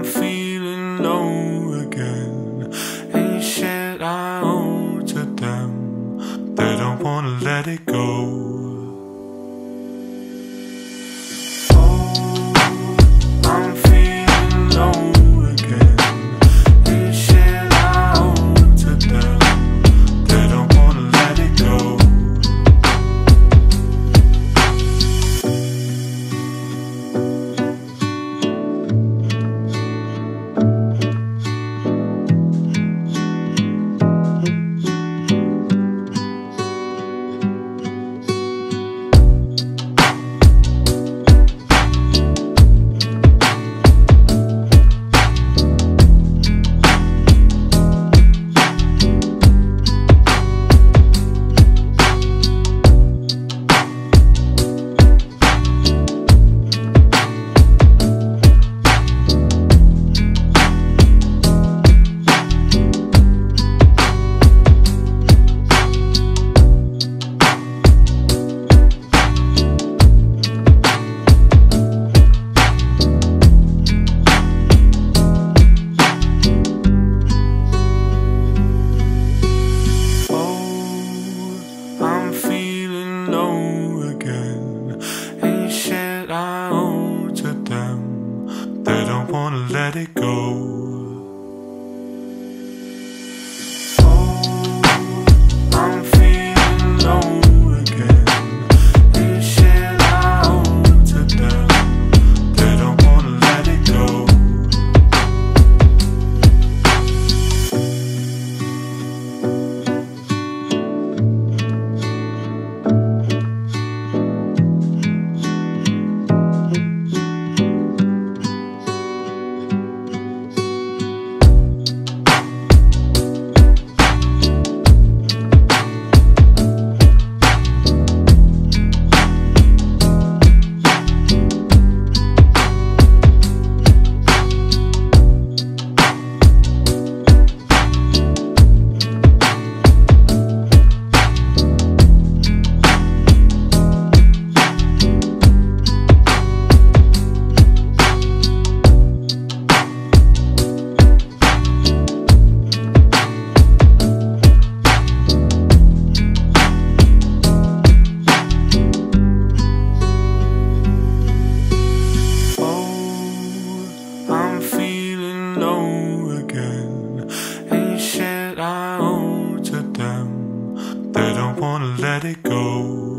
I'm feeling low again. Ain't shit I owe to them. They don't wanna let it go. Low again. Ain't shit I owe to them. They don't wanna let it go. Go?